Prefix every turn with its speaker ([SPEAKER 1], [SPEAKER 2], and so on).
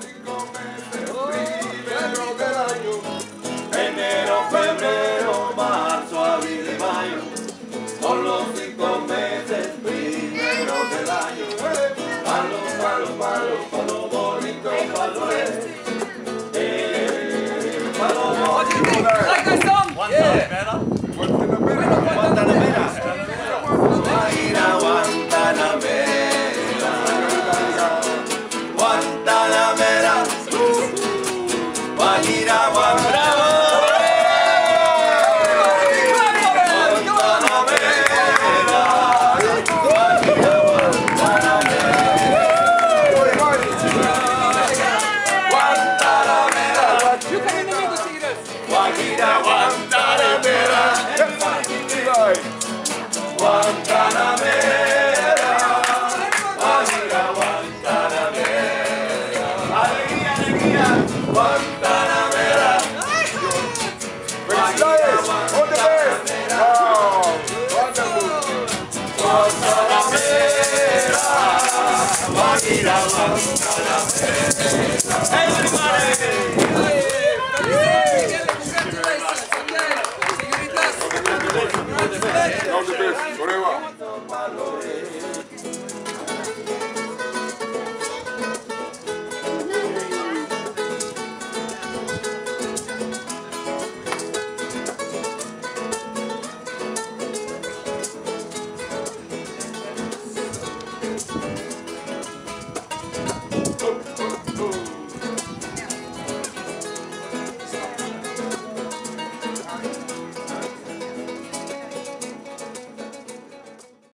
[SPEAKER 1] cinco meses del año. Enero, febrero, marzo, abril y mayo. Son los cinco meses primeros del año. Palo, palo, palo, palo bonito, palo. Eh, palo. Bahira Señoritas, señoritas.